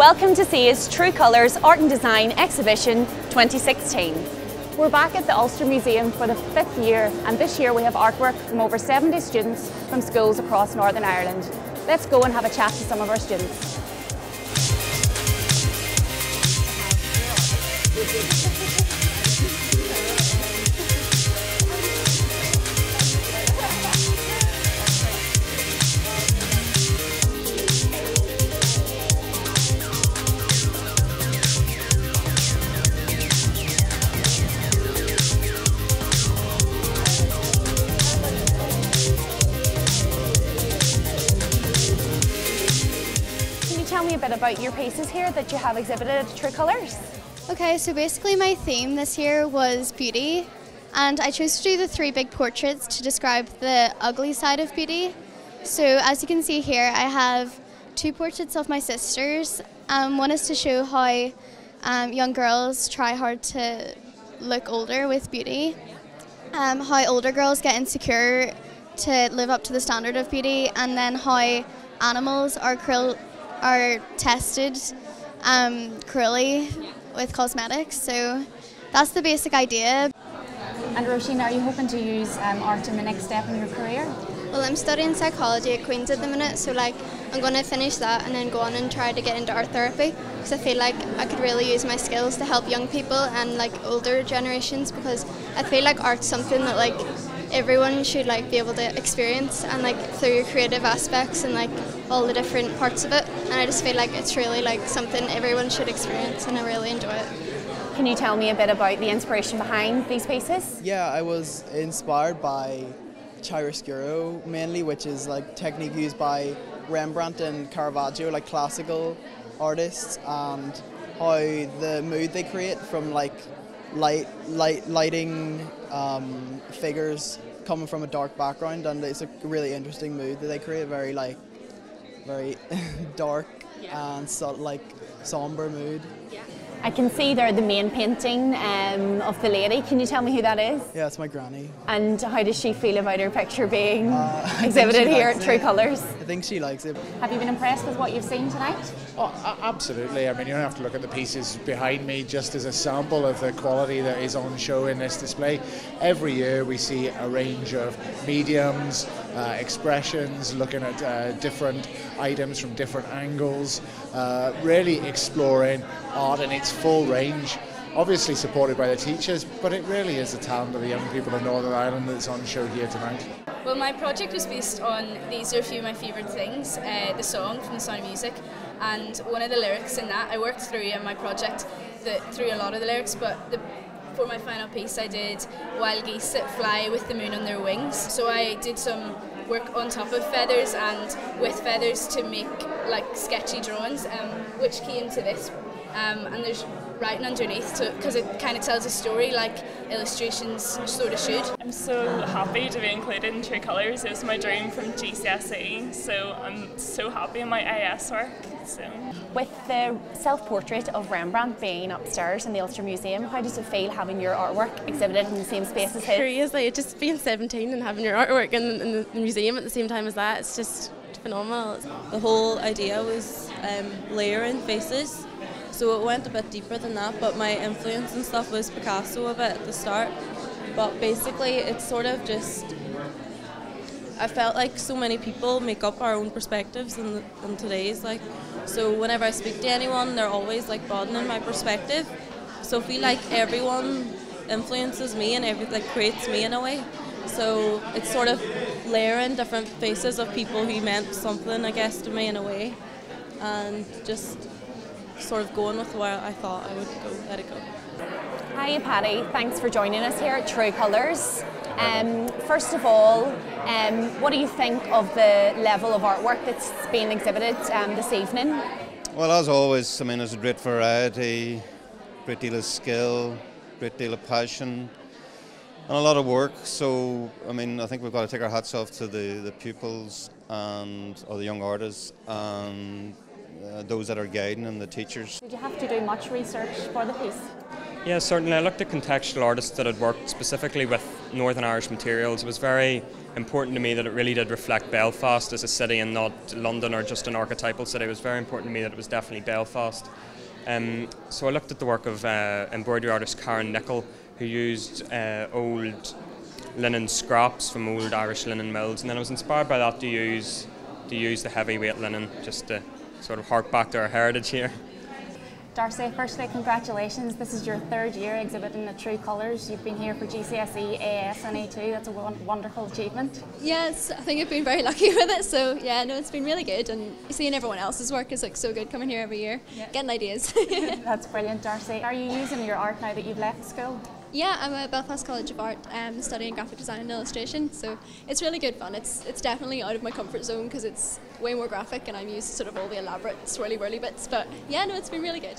Welcome to CCEA's True Colours Art and Design Exhibition 2016. We're back at the Ulster Museum for the fifth year and this year we have artwork from over 70 students from schools across Northern Ireland. Let's go and have a chat to some of our students. Me a bit about your pieces here that you have exhibited at True Colours. Okay, so basically my theme this year was beauty and I chose to do the three big portraits to describe the ugly side of beauty. So as you can see here I have two portraits of my sisters. Um, one is to show how um, young girls try hard to look older with beauty, um, how older girls get insecure to live up to the standard of beauty and then how animals are cruel are tested um, cruelly with cosmetics. So that's the basic idea. And Roisin, are you hoping to use um, art in the next step in your career? Well, I'm studying psychology at Queen's at the minute, so like I'm going to finish that and then go on and try to get into art therapy because I feel like I could really use my skills to help young people and like older generations because I feel like art's something that like everyone should like be able to experience and like through your creative aspects and like all the different parts of it and I just feel like it's really like something everyone should experience and I really enjoy it. Can you tell me a bit about the inspiration behind these pieces? Yeah, I was inspired by chiaroscuro mainly, which is like technique used by Rembrandt and Caravaggio, like classical artists, and how the mood they create from like light, light, lighting um, figures coming from a dark background, and it's a really interesting mood that they create. Very like, very dark yeah. and so, like somber mood. Yeah. I can see there the main painting um, of the lady. Can you tell me who that is? Yeah, it's my granny. And how does she feel about her picture being uh, exhibited here at True Colours? I think she likes it. Have you been impressed with what you've seen tonight? Oh, absolutely. I mean, you don't have to look at the pieces behind me just as a sample of the quality that is on show in this display. Every year we see a range of mediums, uh, expressions, looking at uh, different items from different angles, uh, really exploring art in its full range. Obviously supported by the teachers, but it really is the talent of the young people of Northern Ireland that's on show here tonight. Well, my project was based on These Are a Few of My Favourite Things, uh, the song from The Sound of Music, and one of the lyrics in that I worked through in my project the, through a lot of the lyrics, but the for my final piece I did wild geese that fly with the moon on their wings. So I did some work on top of feathers and with feathers to make like sketchy drawings, um, which came to this. Um, and there's writing underneath because it kind of tells a story like illustrations sort of should. I'm so happy to be included in True Colours. It was my dream from GCSE, so I'm so happy in my AS work. So. With the self-portrait of Rembrandt being upstairs in the Ulster Museum, how does it feel having your artwork exhibited in the same space as his? Seriously, just being 17 and having your artwork in, in the museum at the same time as that, it's just phenomenal. The whole idea was um, layering faces so it went a bit deeper than that, but my influence and stuff was Picasso a bit at the start. But basically, it's sort of just. I felt like so many people make up our own perspectives in, in today's like. So whenever I speak to anyone, they're always like broadening my perspective. So I feel like everyone influences me and every like creates me in a way. So it's sort of layering different faces of people who meant something, I guess, to me in a way, and just sort of going with where I thought I would go, let it go. Hi Paddy, thanks for joining us here at True Colours. Um, first of all, um, what do you think of the level of artwork that's being exhibited um, this evening? Well, as always, I mean, there's a great variety, great deal of skill, great deal of passion, and a lot of work. So, I mean, I think we've got to take our hats off to the, the pupils and or the young artists and uh, those that are guiding and the teachers. Did you have to do much research for the piece? Yeah, certainly. I looked at contextual artists that had worked specifically with Northern Irish materials. It was very important to me that it really did reflect Belfast as a city and not London or just an archetypal city. It was very important to me that it was definitely Belfast. Um, so I looked at the work of uh, embroidery artist Karen Nichol, who used uh, old linen scraps from old Irish linen mills, and then I was inspired by that to use to use the heavyweight linen just to sort of hark back to our heritage here. Darcy, firstly, congratulations. This is your third year exhibiting the true colours. You've been here for GCSE, AS, and A2. That's a wonderful achievement. Yes, I think I've been very lucky with it. So yeah, no, it's been really good. And seeing everyone else's work is like so good coming here every year, yeah. getting ideas. That's brilliant, Darcy. Are you using your art now that you've left school? Yeah, I'm at Belfast College of Art um, studying graphic design and illustration, so it's really good fun. It's it's definitely out of my comfort zone because it's way more graphic and I'm used to sort of all the elaborate swirly whirly bits. But yeah, no, it's been really good.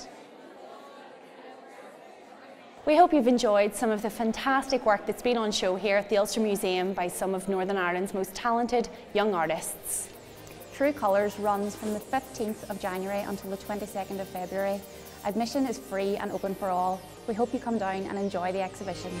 We hope you've enjoyed some of the fantastic work that's been on show here at the Ulster Museum by some of Northern Ireland's most talented young artists. True Colours runs from the 15th of January until the 22nd of February. Admission is free and open for all. We hope you come down and enjoy the exhibition.